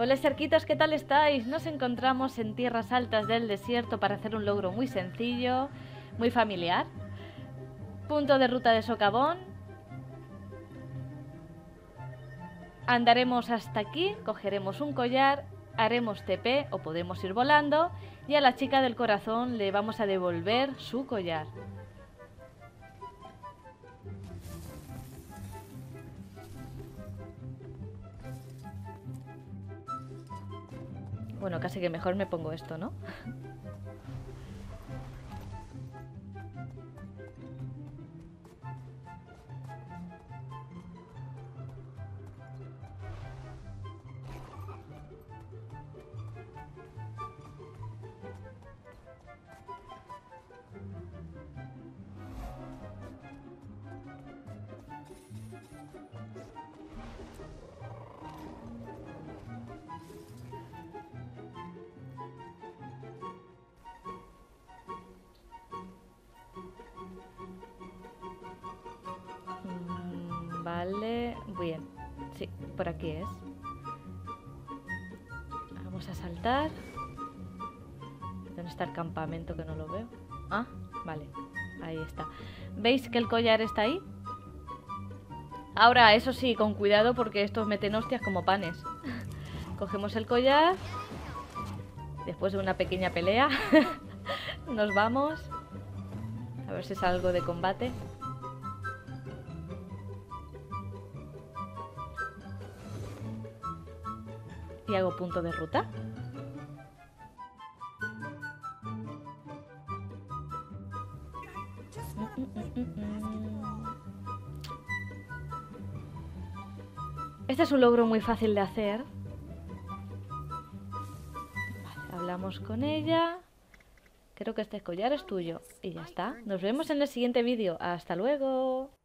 Hola cerquitos, ¿qué tal estáis? Nos encontramos en tierras altas del desierto para hacer un logro muy sencillo, muy familiar. Punto de ruta de socavón. Andaremos hasta aquí, cogeremos un collar, haremos TP o podemos ir volando y a la chica del corazón le vamos a devolver su collar. Bueno, casi que mejor me pongo esto, ¿no? Vale, bien. Sí, por aquí es. Vamos a saltar. ¿Dónde está el campamento que no lo veo? Ah, vale. Ahí está. ¿Veis que el collar está ahí? Ahora, eso sí, con cuidado porque estos meten hostias como panes. Cogemos el collar. Después de una pequeña pelea. Nos vamos. A ver si es algo de combate. Y hago punto de ruta. Este es un logro muy fácil de hacer. Hablamos con ella. Creo que este collar es tuyo. Y ya está. Nos vemos en el siguiente vídeo. Hasta luego.